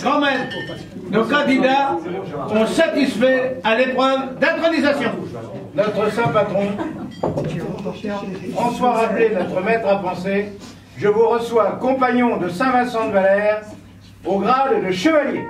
Quand même, nos candidats ont satisfait à l'épreuve d'intronisation. Notre saint patron, François Rabelais, notre maître à penser, je vous reçois compagnon de Saint-Vincent de Valère au grade de chevalier.